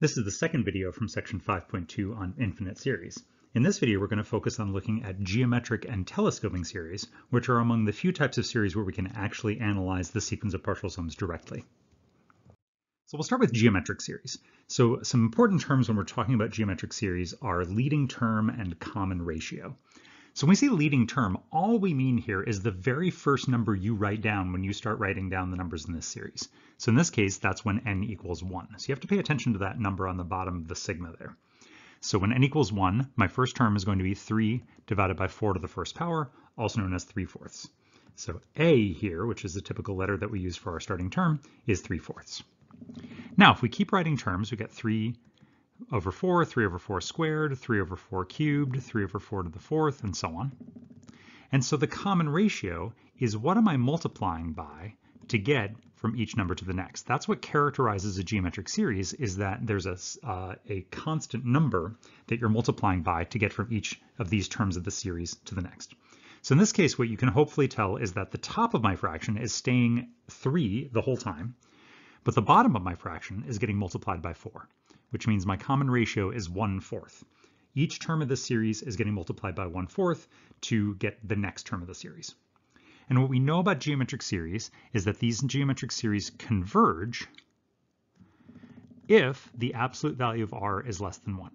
This is the second video from section 5.2 on infinite series. In this video, we're going to focus on looking at geometric and telescoping series, which are among the few types of series where we can actually analyze the sequence of partial sums directly. So we'll start with geometric series. So some important terms when we're talking about geometric series are leading term and common ratio. So when we say leading term, all we mean here is the very first number you write down when you start writing down the numbers in this series. So in this case, that's when n equals 1. So you have to pay attention to that number on the bottom of the sigma there. So when n equals 1, my first term is going to be 3 divided by 4 to the first power, also known as 3 fourths. So a here, which is the typical letter that we use for our starting term, is 3 fourths. Now, if we keep writing terms, we get 3 over 4, 3 over 4 squared, 3 over 4 cubed, 3 over 4 to the fourth, and so on. And so the common ratio is what am I multiplying by to get from each number to the next. That's what characterizes a geometric series is that there's a, uh, a constant number that you're multiplying by to get from each of these terms of the series to the next. So in this case, what you can hopefully tell is that the top of my fraction is staying 3 the whole time, but the bottom of my fraction is getting multiplied by 4, which means my common ratio is 1 fourth. Each term of this series is getting multiplied by 1 fourth to get the next term of the series. And what we know about geometric series is that these geometric series converge if the absolute value of r is less than 1.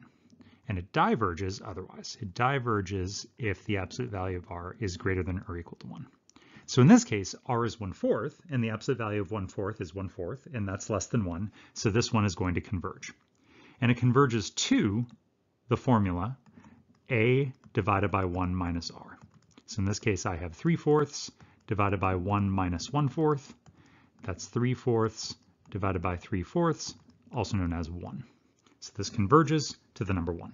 And it diverges otherwise. It diverges if the absolute value of r is greater than or equal to 1. So in this case, r is 1 fourth, and the absolute value of 1 fourth is 1 fourth, and that's less than 1. So this one is going to converge. And it converges to the formula a divided by 1 minus r. So in this case, I have 3 fourths divided by 1 minus 1 fourth. That's 3 fourths divided by 3 fourths, also known as 1. So this converges to the number 1.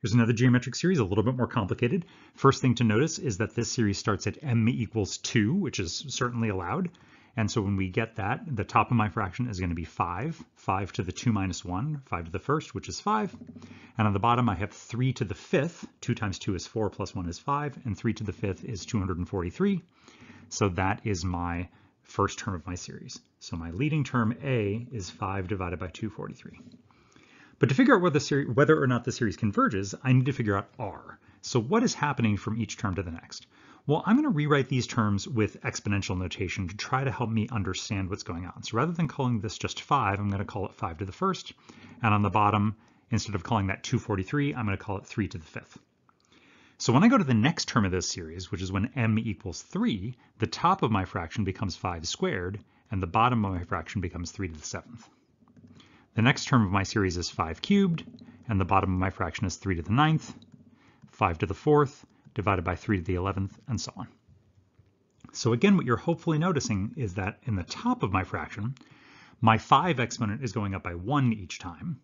Here's another geometric series, a little bit more complicated. First thing to notice is that this series starts at m equals 2, which is certainly allowed. And so when we get that, the top of my fraction is going to be 5, 5 to the 2 minus 1, 5 to the first, which is 5. And on the bottom, I have 3 to the fifth. 2 times 2 is 4, plus 1 is 5, and 3 to the fifth is 243. So that is my first term of my series. So my leading term A is 5 divided by 243. But to figure out whether, whether or not the series converges, I need to figure out R. So what is happening from each term to the next? Well, I'm going to rewrite these terms with exponential notation to try to help me understand what's going on. So rather than calling this just 5, I'm going to call it 5 to the first. And on the bottom, instead of calling that 243, I'm going to call it 3 to the fifth. So when I go to the next term of this series, which is when m equals 3, the top of my fraction becomes 5 squared, and the bottom of my fraction becomes 3 to the seventh. The next term of my series is 5 cubed, and the bottom of my fraction is 3 to the ninth, 5 to the fourth, divided by 3 to the 11th, and so on. So again, what you're hopefully noticing is that in the top of my fraction, my 5 exponent is going up by 1 each time,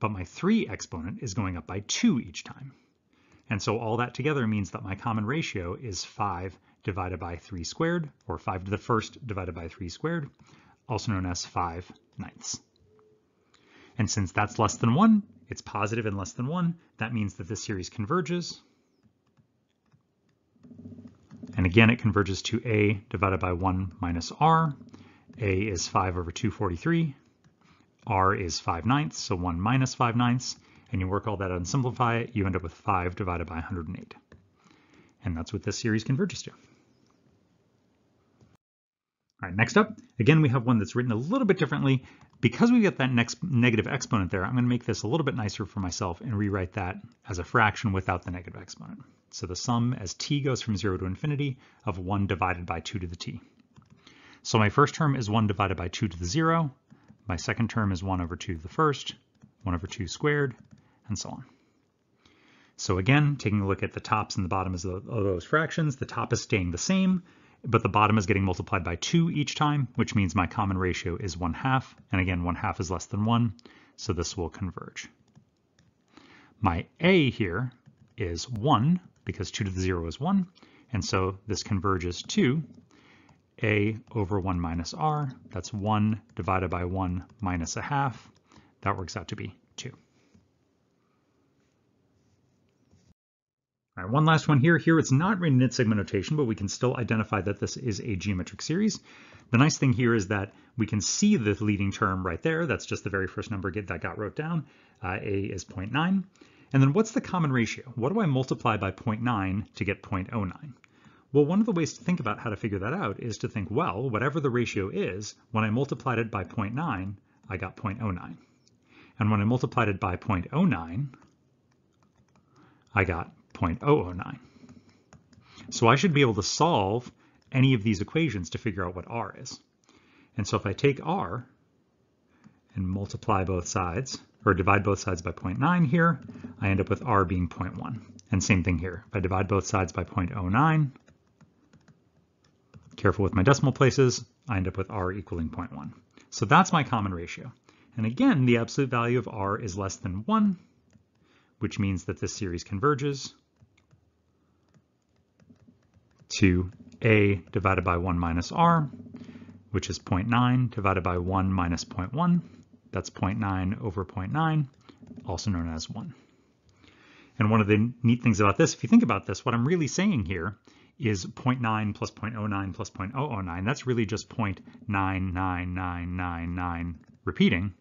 but my 3 exponent is going up by 2 each time. And so all that together means that my common ratio is 5 divided by 3 squared, or 5 to the first divided by 3 squared, also known as 5 ninths. And since that's less than 1, it's positive and less than 1, that means that this series converges, and again, it converges to a divided by 1 minus r. a is 5 over 243. r is 5 ninths, so 1 minus 5 ninths. And you work all that out and simplify it, you end up with 5 divided by 108. And that's what this series converges to. All right, next up, again, we have one that's written a little bit differently. Because we get that next negative exponent there, I'm going to make this a little bit nicer for myself and rewrite that as a fraction without the negative exponent. So the sum as t goes from 0 to infinity of 1 divided by 2 to the t. So my first term is 1 divided by 2 to the 0. My second term is 1 over 2 to the first, 1 over 2 squared, and so on. So again, taking a look at the tops and the bottoms of those fractions, the top is staying the same, but the bottom is getting multiplied by 2 each time, which means my common ratio is 1 half. And again, 1 half is less than 1, so this will converge. My a here is 1, because 2 to the 0 is 1, and so this converges to a over 1 minus r. That's 1 divided by 1 minus a half. That works out to be 2. All right, one last one here. Here it's not written in sigma notation, but we can still identify that this is a geometric series. The nice thing here is that we can see the leading term right there. That's just the very first number that got wrote down. Uh, a is 0.9. And then what's the common ratio? What do I multiply by 0.9 to get 0.09? Well, one of the ways to think about how to figure that out is to think, well, whatever the ratio is, when I multiplied it by 0.9, I got 0.09. And when I multiplied it by 0.09, I got 0.009. So I should be able to solve any of these equations to figure out what r is. And so if I take r and multiply both sides, or divide both sides by 0.9 here, I end up with r being 0.1. And same thing here. If I divide both sides by 0.09, careful with my decimal places, I end up with r equaling 0.1. So that's my common ratio. And again, the absolute value of r is less than 1, which means that this series converges to a divided by 1 minus r, which is 0.9 divided by 1 minus 0.1. That's 0.9 over 0.9, also known as 1. And one of the neat things about this, if you think about this, what I'm really saying here is 0.9 plus 0.09 plus 0.009. That's really just 0.99999 repeating.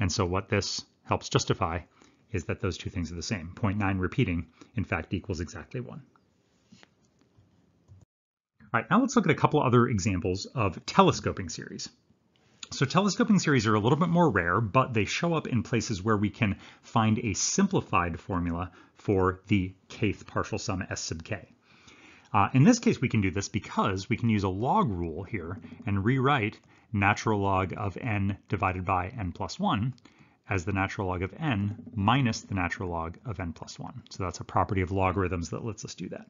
And so what this helps justify is that those two things are the same. 0.9 repeating, in fact, equals exactly 1. All right, now let's look at a couple other examples of telescoping series. So telescoping series are a little bit more rare, but they show up in places where we can find a simplified formula for the kth partial sum s sub k. Uh, in this case, we can do this because we can use a log rule here and rewrite natural log of n divided by n plus 1 as the natural log of n minus the natural log of n plus 1. So that's a property of logarithms that lets us do that.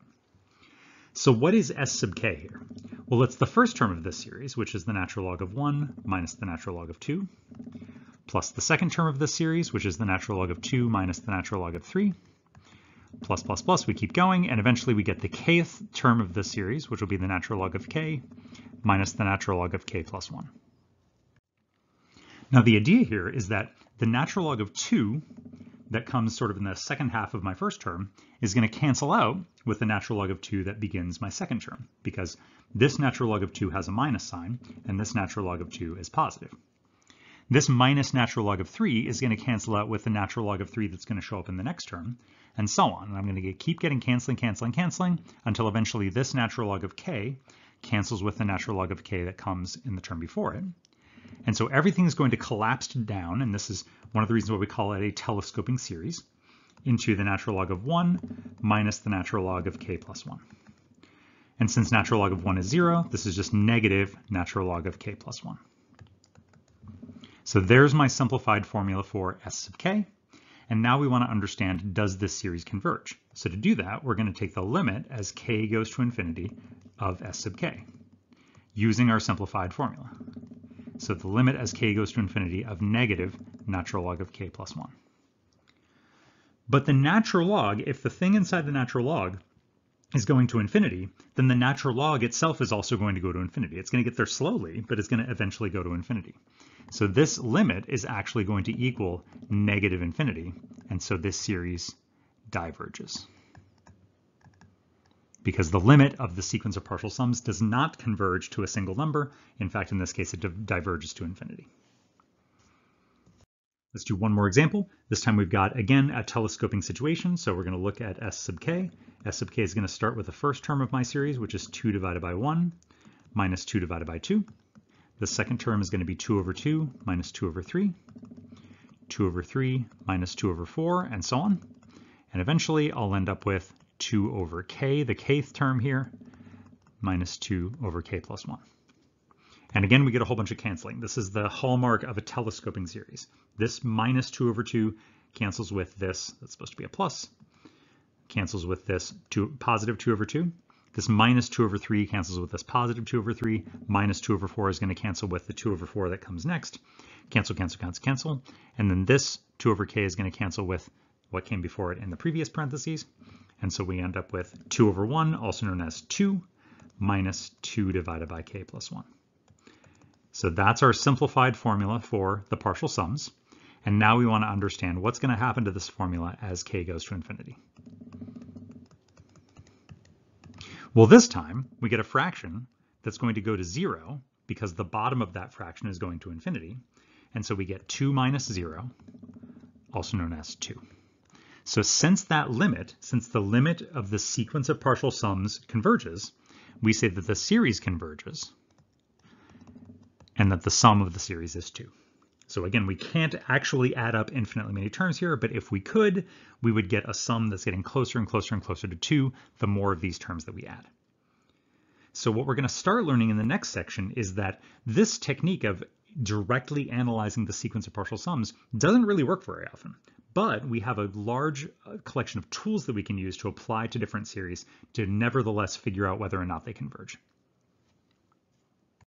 So what is s sub k here? Well, it's the first term of this series, which is the natural log of 1 minus the natural log of 2, plus the second term of this series, which is the natural log of 2 minus the natural log of 3, plus, plus, plus, we keep going, and eventually we get the kth term of this series, which will be the natural log of k minus the natural log of k plus 1. Now the idea here is that the natural log of 2 that comes sort of in the second half of my first term is going to cancel out with the natural log of 2 that begins my second term, because this natural log of 2 has a minus sign, and this natural log of 2 is positive. This minus natural log of 3 is going to cancel out with the natural log of 3 that's going to show up in the next term, and so on. And I'm going to get, keep getting canceling, canceling, canceling, until eventually this natural log of k cancels with the natural log of k that comes in the term before it. And so everything is going to collapse down, and this is one of the reasons why we call it a telescoping series, into the natural log of 1 minus the natural log of k plus 1. And since natural log of 1 is 0, this is just negative natural log of k plus 1. So there's my simplified formula for s sub k. And now we want to understand, does this series converge? So to do that, we're going to take the limit as k goes to infinity of s sub k using our simplified formula. So the limit as k goes to infinity of negative natural log of k plus 1. But the natural log, if the thing inside the natural log is going to infinity, then the natural log itself is also going to go to infinity. It's going to get there slowly, but it's going to eventually go to infinity. So this limit is actually going to equal negative infinity, and so this series diverges because the limit of the sequence of partial sums does not converge to a single number. In fact, in this case, it diverges to infinity. Let's do one more example. This time we've got, again, a telescoping situation. So we're going to look at S sub k. S sub k is going to start with the first term of my series, which is 2 divided by 1 minus 2 divided by 2. The second term is going to be 2 over 2 minus 2 over 3, 2 over 3 minus 2 over 4, and so on. And eventually I'll end up with 2 over k, the kth term here, minus 2 over k plus 1. And again, we get a whole bunch of canceling. This is the hallmark of a telescoping series. This minus 2 over 2 cancels with this, that's supposed to be a plus, cancels with this two, positive 2 over 2. This minus 2 over 3 cancels with this positive 2 over 3. Minus 2 over 4 is going to cancel with the 2 over 4 that comes next. Cancel, cancel, cancel, cancel. And then this 2 over k is going to cancel with what came before it in the previous parentheses. And so we end up with 2 over 1, also known as 2, minus 2 divided by k plus 1. So that's our simplified formula for the partial sums. And now we want to understand what's going to happen to this formula as k goes to infinity. Well, this time we get a fraction that's going to go to zero because the bottom of that fraction is going to infinity. And so we get 2 minus 0, also known as 2. So since that limit, since the limit of the sequence of partial sums converges, we say that the series converges and that the sum of the series is 2. So again, we can't actually add up infinitely many terms here, but if we could, we would get a sum that's getting closer and closer and closer to 2 the more of these terms that we add. So what we're going to start learning in the next section is that this technique of directly analyzing the sequence of partial sums doesn't really work very often. But we have a large uh, collection of tools that we can use to apply to different series to nevertheless figure out whether or not they converge.